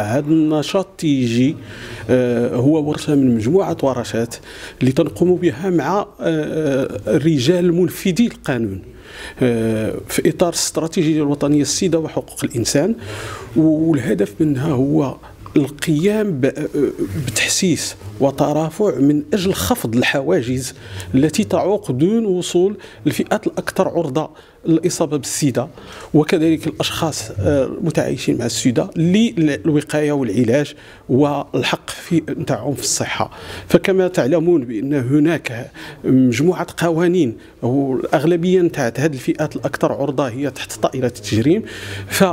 هذا النشاط تيجي آه، هو ورثة من مجموعة ورشات اللي تنقوم بها مع الرجال منفذي القانون في إطار الاستراتيجيه الوطنية السيدة وحقوق الإنسان. والهدف منها هو القيام بتحسيس وترافع من أجل خفض الحواجز التي تعوق دون وصول الفئات الأكثر عرضة الإصابة بالسيدة وكذلك الأشخاص المتعايشين مع السيدة للوقاية والعلاج والحق في نتاعهم في الصحة. فكما تعلمون بأن هناك مجموعة قوانين والأغلبية نتاع هذه الفئات الأكثر عرضة هي تحت طائله التجريم. ف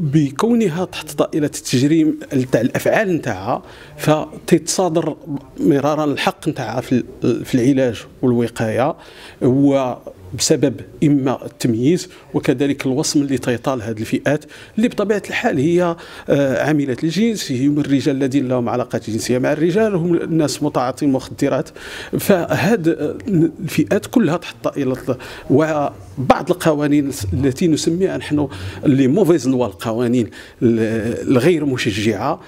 بكونها تحت طائله التجريم تاع الأفعال نتاعها فتتصادر مرارا الحق نتاعها في العلاج والوقاية و بسبب إما التمييز وكذلك الوصم اللي تيطال هذه الفئات اللي بطبيعة الحال هي آه، عامله الجنس هم الرجال الذين لهم علاقات جنسية مع الرجال هم الناس متعاطين المخدرات فهذه الفئات كلها تحت طائله وبعض القوانين التي نسميها نحن لي موفيز لوا القوانين الغير مشجعة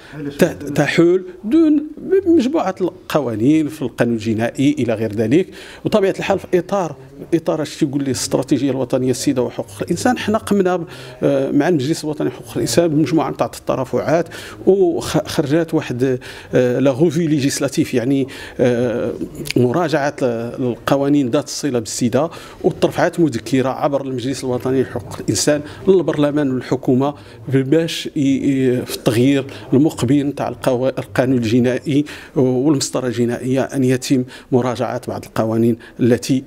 تحول دون مجموعة القوانين في القانون الجنائي إلى غير ذلك. وطبيعة الحال في اطار إطار اش تيقول لي الاستراتيجية الوطنية السيدا وحقوق الإنسان. حنا قمنا آه، مع المجلس الوطني لحقوق الإنسان بمجموعة تاع الترافعات وخرجت واحد آه، la revue législative يعني آه، مراجعة القوانين ذات الصلة بالسيدا وترفعت مذكرة عبر المجلس الوطني لحقوق الإنسان للبرلمان والحكومة باش في التغيير المقبل تاع القانون الجنائي والمسطرة الجنائية أن يتم مراجعة بعض القوانين التي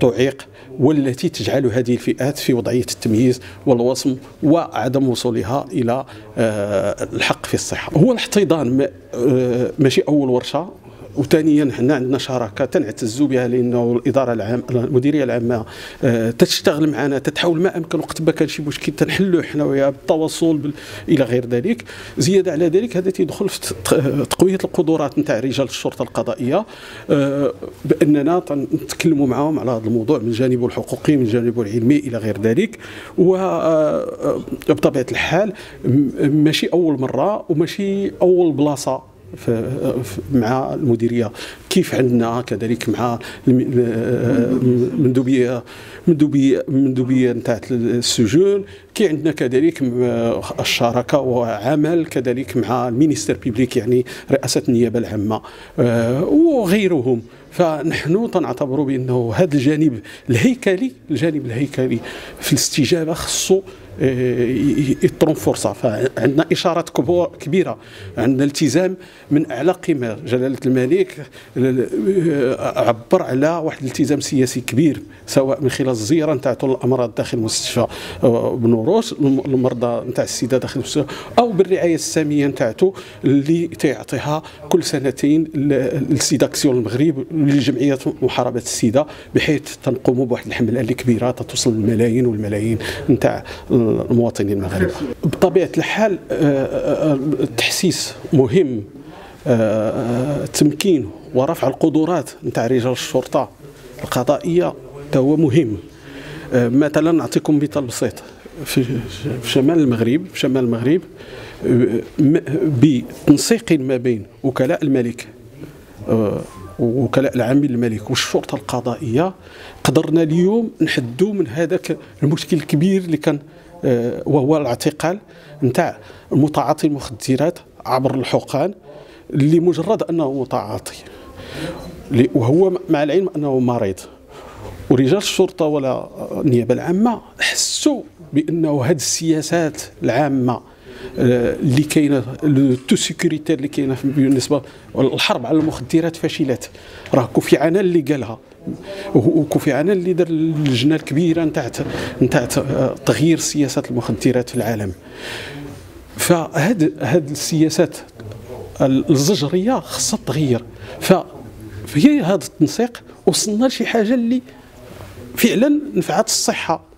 تعيق والتي تجعل هذه الفئات في وضعية التمييز والوصم وعدم وصولها إلى آه، الحق في الصحة. هو الاحتضان آه، ماشي أول ورشة. وثانيا حنا عندنا شراكة تنعتز بها لأنه الإدارة العامه المديرية العامة آه، تشتغل معنا تتحاول ما أمكن وقت ما كان شي مشكل تنحلوا حنا وياها بالتواصل بال... إلى غير ذلك. زيادة على ذلك هذا تيدخل في تقوية القدرات نتاع رجال الشرطة القضائية آه، بأننا نتكلموا معهم على هذا الموضوع من جانبه الحقوقي من جانبه العلمي إلى غير ذلك. وبطبيعه آه، الحال ماشي أول مرة وماشي أول بلاصة مع المديرية. كيف عندنا كذلك مع المندوبيه مندوبيه مندوبيه نتاع السجون. كي عندنا كذلك الشراكة وعمل كذلك مع ال ministère public يعني رئاسة النيابة العامة آه، وغيرهم. فنحن تنعتبر بأنه هذا الجانب الهيكلي الجانب الهيكلي في الاستجابة خصو يت renforcer. فعندنا اشارات كبيرة. عندنا التزام من أعلى قمه جلالة الملك عبر على واحد الالتزام سياسي كبير سواء من خلال الزيارة نتاعته للامراض داخل المستشفى آه، بنوروس المرضى نتاع السيدة داخل المستشفى أو بالرعاية السامية نتاعته اللي تعطيها كل سنتين للسيداكسيون المغرب لجمعية محاربة السيدة بحيث تنقوم بواحد الحملة اللي كبيرة توصل الملايين والملايين نتاع المواطنين المغاربة. بطبيعة الحال التحسيس آه، آه، مهم التمكين آه، ورفع القدرات نتاع رجال الشرطة القضائية هو مهم. مثلا نعطيكم مثال بسيط. في شمال المغرب في شمال المغرب بتنسيق ما بين وكلاء الملك وكلاء العامين الملك. والشرطة القضائية قدرنا اليوم نحدوا من هذاك المشكل الكبير اللي كان آه، وهو الاعتقال نتاع متعاطي المخدرات عبر الحقن لمجرد أنه متعاطي وهو مع العلم أنه مريض. ورجال الشرطة ولا النيابة العامة حسوا بأنه هذه السياسات العامة آه، اللي كاينة tout sécuritaire اللي كاينة بالنسبة الحرب على المخدرات فشلت. راه كوفي عنان اللي قالها. وكوفي عنان اللي دار اللجنة الكبيرة نتاع نتاع تغيير سياسات المخدرات في العالم. فهاد هاد السياسات الزجرية خصها تغير. فهي هذا التنسيق وصلنا لشي حاجة اللي فعلا نفعت الصحة.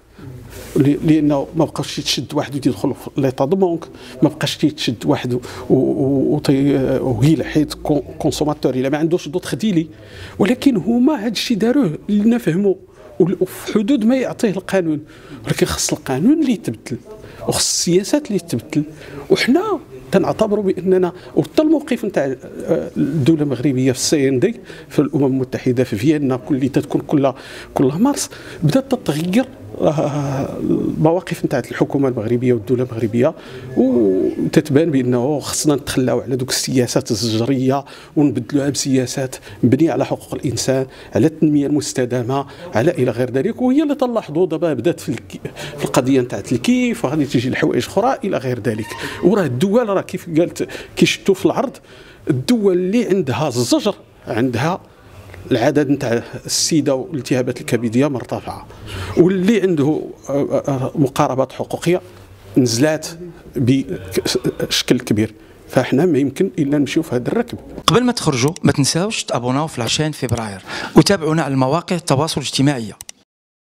لأنه ما بقاش يتشد واحد ويدخل في l'état de manque ما بقاش تيتشد واحد وهي حيت consommateur. إلا ما عندوش دوط ديلي ولكن هما هذا الشيء داروه لنا فهموا وفي حدود ما يعطيه القانون. ولكن خص القانون اللي يتبدل. وخص السياسات اللي تبدل وحنا تنعتبروا بأننا وحتى الموقف نتاع آه، الدولة المغربية في ال CND في الأمم المتحدة في فيينا كل تتكون كل كل مارس. بدأت تتغير المواقف نتاع الحكومة المغربية والدولة المغربية وتتبان بأنه خصنا نتخلاو على دوك السياسات الزجرية ونبدلوها بسياسات مبنية على حقوق الإنسان على التنمية المستدامة على إلى غير ذلك. وهي اللي تلاحظوا دابا بدأت في, القضية نتاع الكيف وغادي تجي لحوايج أخرى إلى غير ذلك. وراه الدول راه كيف قالت كي شفتوا في العرض الدول اللي عندها الزجر عندها العدد نتاع السيدة والالتهابات الكبدية مرتفعة. واللي عنده آه، آه، مقاربات حقوقية نزلات بشكل كبير. فاحنا ما يمكن إلا نمشيو في هذا الركب. قبل ما تخرجوا ما تنساوش تابوناو في 20 فبراير وتابعونا على المواقع التواصل الاجتماعي.